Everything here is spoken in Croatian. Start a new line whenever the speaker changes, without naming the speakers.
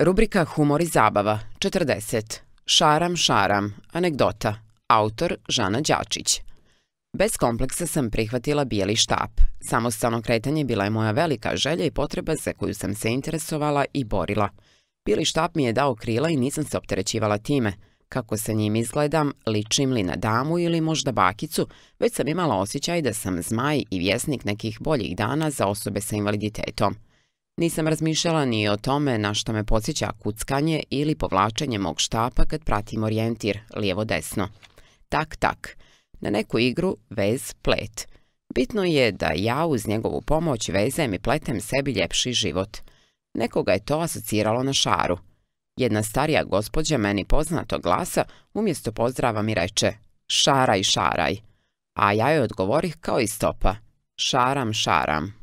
Rubrika Humor i zabava 40. Šaram, šaram. Anegdota. Autor Žana Đačić. Bez kompleksa sam prihvatila bijeli štap. Samostalno kretanje bila je moja velika želja i potreba za koju sam se interesovala i borila. Bijeli štap mi je dao krila i nisam se opterećivala time. Kako sa njim izgledam, ličim li na damu ili možda bakicu, već sam imala osjećaj da sam zmaj i vjesnik nekih boljih dana za osobe sa invaliditetom. Nisam razmišljala ni o tome na što me podsjeća kuckanje ili povlačenje mog štapa kad pratim orijentir, lijevo-desno. Tak, tak. Na neku igru vez plet. Bitno je da ja uz njegovu pomoć vezem i pletem sebi ljepši život. Nekoga je to asociralo na šaru. Jedna starija gospođa meni poznato glasa umjesto pozdrava mi reče šaraj, šaraj. A ja joj odgovorih kao i stopa. Šaram, šaram.